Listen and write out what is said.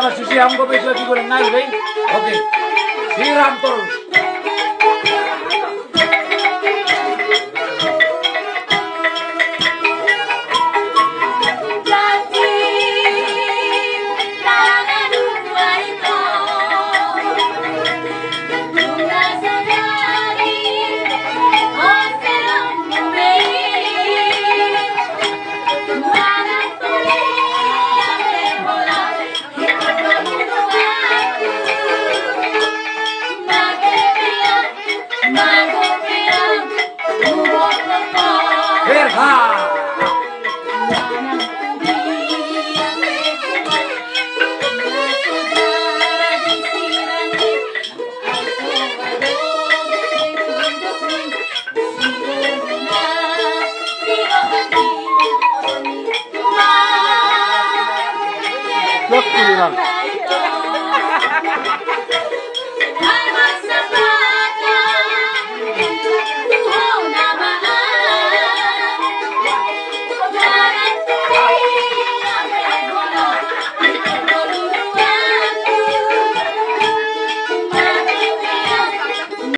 আমার শিশি আমি বেশি করে নাই ভাই ওকে শ্রীরাম তরুণ Look, you know.